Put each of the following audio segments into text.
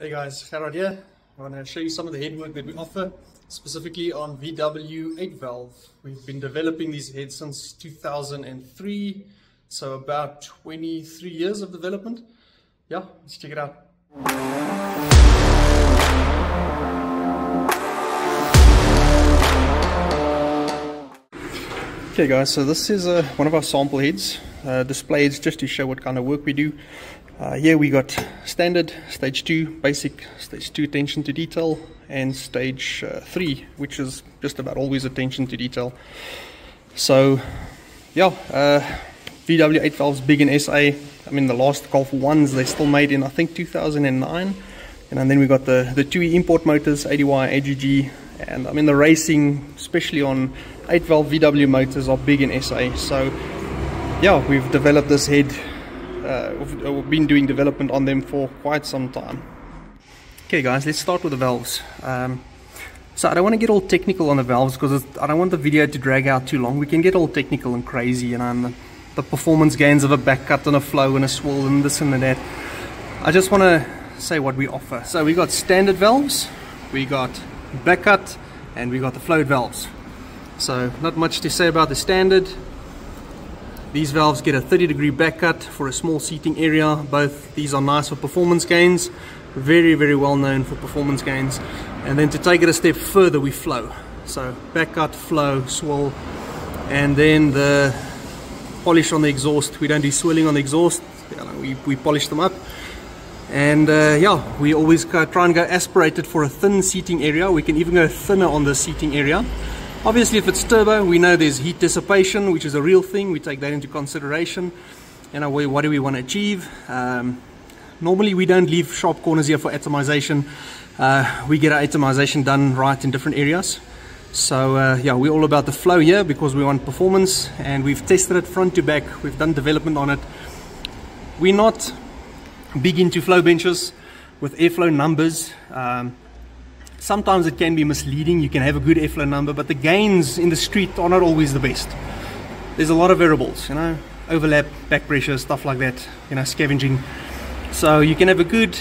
Hey guys, Gerard here. I want to show you some of the headwork that we offer, specifically on VW 8 valve. We've been developing these heads since 2003, so about 23 years of development. Yeah, let's check it out. Okay guys, so this is uh, one of our sample heads, uh, displayed just to show what kind of work we do. Uh, here we got standard, stage 2, basic, stage 2 attention to detail, and stage uh, 3, which is just about always attention to detail. So, yeah, uh, VW 8 valves big in SA. I mean, the last Golf 1s they still made in, I think, 2009. And then we got the, the 2E import motors, ADY, AGG, and I mean, the racing, especially on 8 valve VW motors, are big in SA. So, yeah, we've developed this head uh, we've been doing development on them for quite some time. Okay guys, let's start with the valves. Um, so I don't want to get all technical on the valves because I don't want the video to drag out too long. We can get all technical and crazy, you know, and the, the performance gains of a back cut and a flow and a swirl and this and that. I just want to say what we offer. So we got standard valves, we got back cut, and we got the float valves. So not much to say about the standard. These valves get a 30 degree back cut for a small seating area. Both these are nice for performance gains. Very, very well known for performance gains. And then to take it a step further, we flow. So back cut, flow, swirl. And then the polish on the exhaust. We don't do swirling on the exhaust. we, we polish them up. And uh, yeah, we always try and go aspirated for a thin seating area. We can even go thinner on the seating area. Obviously, if it's turbo, we know there's heat dissipation, which is a real thing. We take that into consideration. You know, what do we want to achieve? Um, normally, we don't leave sharp corners here for atomization. Uh, we get our atomization done right in different areas. So uh, yeah, we're all about the flow here because we want performance and we've tested it front to back. We've done development on it. We're not big into flow benches with airflow numbers. Um, sometimes it can be misleading. You can have a good airflow number, but the gains in the street are not always the best. There's a lot of variables, you know, overlap, back pressure, stuff like that, you know, scavenging. So you can have a good,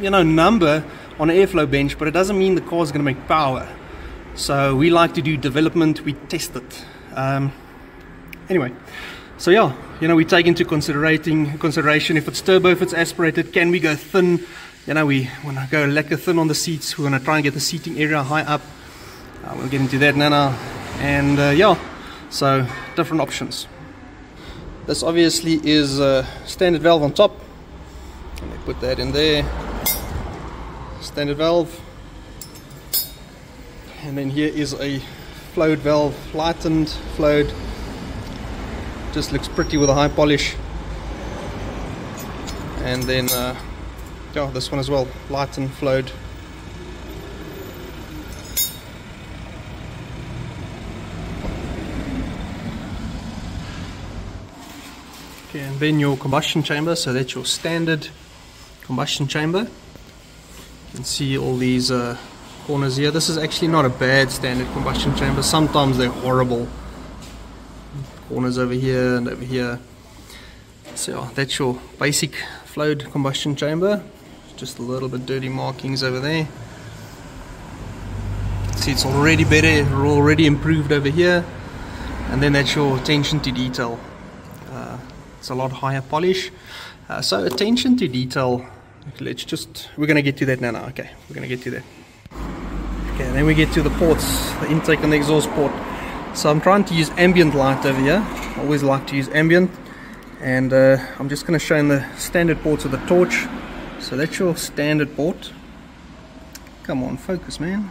you know, number on an airflow bench, but it doesn't mean the car is going to make power. So we like to do development, we test it. Um, anyway, so yeah, you know, we take into considerating consideration if it's turbo, if it's aspirated, can we go thin? You know, we want to go lekker thin on the seats. We want to try and get the seating area high up. Uh, we'll get into that now. And uh, yeah, so different options. This obviously is a standard valve on top. Let me put that in there. Standard valve. And then here is a float valve, lightened float. Just looks pretty with a high polish. And then uh, oh, this one as well, light and flowed. Okay, and then your combustion chamber, so that's your standard combustion chamber. You can see all these uh, corners here. This is actually not a bad standard combustion chamber. Sometimes they're horrible. Corners over here and over here. So yeah, that's your basic flowed combustion chamber just a little bit dirty markings over there. See it's already better already improved over here. And then that's your attention to detail. Uh, it's a lot higher polish. Uh, so attention to detail. Let's just we're gonna get to that now, now. Okay we're gonna get to that. Okay then we get to the ports the intake and the exhaust port. So I'm trying to use ambient light over here. Always like to use ambient. And uh, I'm just to show in the standard ports of the torch so that's your standard port. Come on, focus man.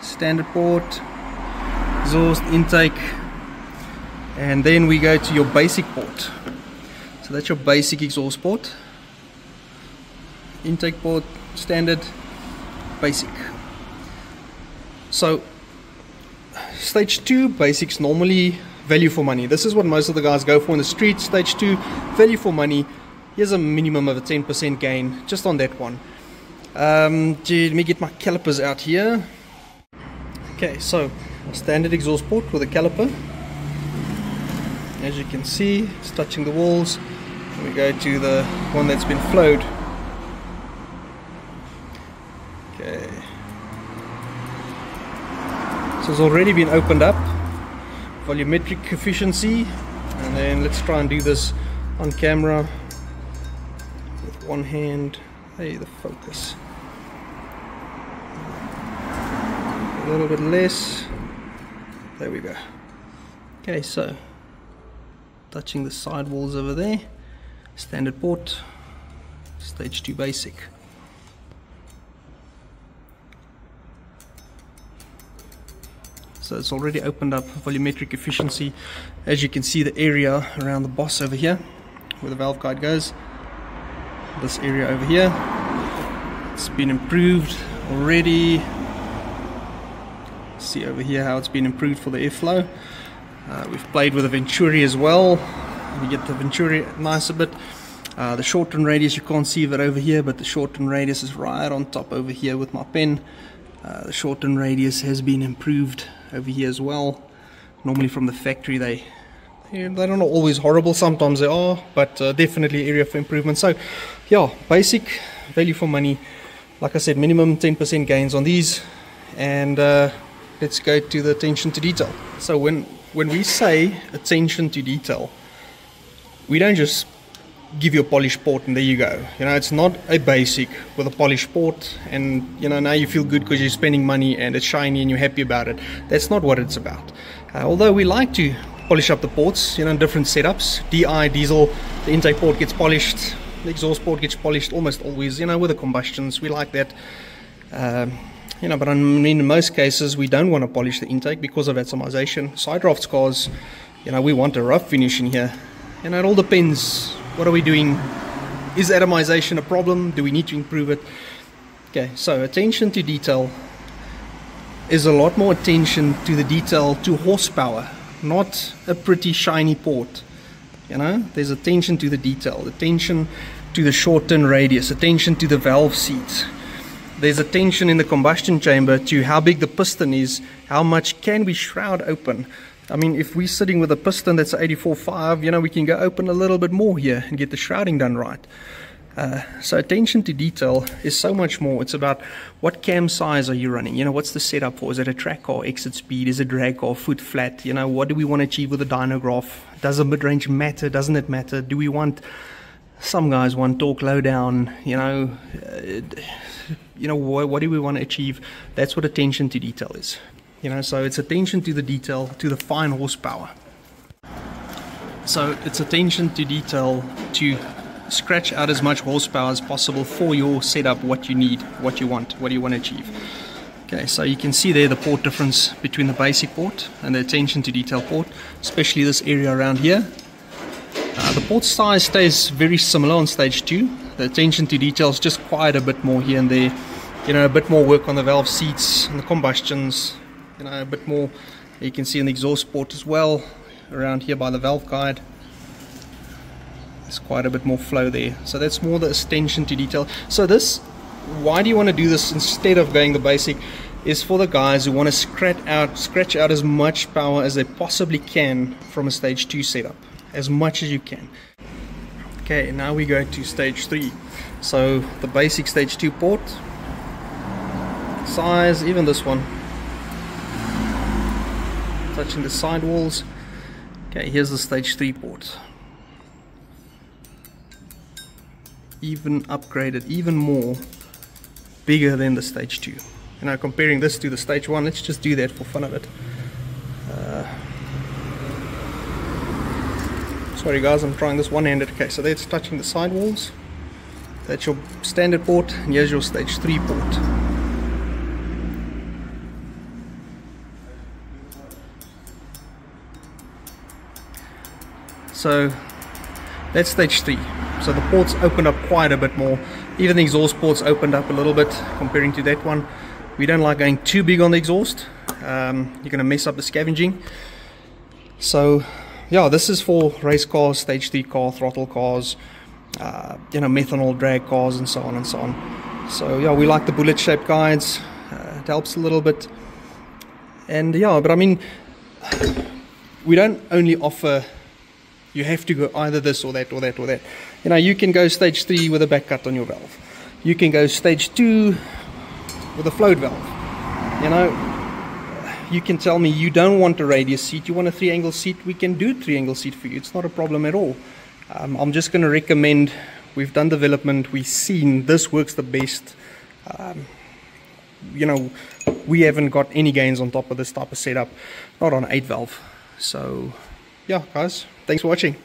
Standard port, exhaust, intake, and then we go to your basic port. So that's your basic exhaust port. Intake port, standard, basic. So stage 2 basics normally value for money. This is what most of the guys go for in the street. Stage 2 value for money here's a minimum of a 10% gain just on that one. Um, gee, let me get my calipers out here. Okay, so standard exhaust port with a caliper. As you can see, it's touching the walls. We go to the one that's been flowed. Okay. So it's already been opened up. Volumetric efficiency. And then let's try and do this on camera one hand. Hey the focus. A little bit less. There we go. Okay so touching the sidewalls over there. Standard port. Stage 2 basic. So it's already opened up volumetric efficiency. As you can see the area around the boss over here where the valve guide goes this area over here. It's been improved already. See over here how it's been improved for the airflow. Uh, we've played with the Venturi as well. We get the Venturi nice a bit. Uh, the short turn radius you can't see it over here but the short turn radius is right on top over here with my pen. Uh, the short turn radius has been improved over here as well. Normally from the factory they they're not always horrible, sometimes they are, but uh, definitely area for improvement. So yeah, basic value for money. Like I said, minimum 10% gains on these. And uh, let's go to the attention to detail. So when, when we say attention to detail, we don't just give you a polished port and there you go. You know, it's not a basic with a polished port and you know now you feel good because you're spending money and it's shiny and you're happy about it. That's not what it's about. Uh, although we like to polish up the ports, you know, different setups. DI, diesel, the intake port gets polished, the exhaust port gets polished almost always. You know, with the combustions, we like that. Um, you know, but I mean, in most cases, we don't want to polish the intake because of atomization. Side drafts cars, you know, we want a rough finish in here. You know, it all depends what are we doing? Is atomization a problem? Do we need to improve it? Okay, so attention to detail is a lot more attention to the detail to horsepower, not a pretty shiny port. You know, there's attention to the detail, attention to the short turn radius, attention to the valve seats. There's attention in the combustion chamber to how big the piston is, how much can we shroud open, I mean, if we're sitting with a piston that's 84.5, you know, we can go open a little bit more here and get the shrouding done right. Uh, so attention to detail is so much more. It's about what cam size are you running? You know, what's the setup for? Is it a track car, exit speed? Is it drag car, foot flat? You know, what do we want to achieve with the dynograph? Does the mid-range matter? Doesn't it matter? Do we want, some guys want torque low down, you know, uh, you know, what, what do we want to achieve? That's what attention to detail is. You know, so it's attention to the detail, to the fine horsepower. So it's attention to detail to scratch out as much horsepower as possible for your setup, what you need, what you want, what you want to achieve. Okay, so you can see there the port difference between the basic port and the attention to detail port, especially this area around here. Uh, the port size stays very similar on stage 2. The attention to detail is just quite a bit more here and there. You know, a bit more work on the valve seats and the combustions, you know a bit more you can see in the exhaust port as well around here by the valve guide there's quite a bit more flow there. So that's more the attention to detail. So this why do you want to do this instead of going the basic is for the guys who want to scratch out scratch out as much power as they possibly can from a stage 2 setup as much as you can. Okay now we go to stage 3 so the basic stage 2 port size even this one. Touching the sidewalls. Okay, here's the stage 3 port. Even upgraded, even more bigger than the stage 2. You know, comparing this to the stage 1, let's just do that for fun of it. Uh, sorry guys, I'm trying this one-handed. Okay, so that's touching the sidewalls. That's your standard port, and here's your stage 3 port. So that's stage three. So the ports opened up quite a bit more. Even the exhaust ports opened up a little bit comparing to that one. We don't like going too big on the exhaust. Um, you're going to mess up the scavenging. So yeah, this is for race cars, stage three car, throttle cars, uh, you know, methanol drag cars and so on and so on. So yeah, we like the bullet shaped guides. Uh, it helps a little bit. And yeah, but I mean, we don't only offer you have to go either this or that or that or that. You know, you can go stage three with a back cut on your valve. You can go stage two with a float valve. You know, you can tell me you don't want a radius seat, you want a three angle seat, we can do three angle seat for you. It's not a problem at all. Um, I'm just going to recommend we've done development, we've seen this works the best. Um, you know, we haven't got any gains on top of this type of setup, not on 8 valve. So, yeah, guys, thanks for watching.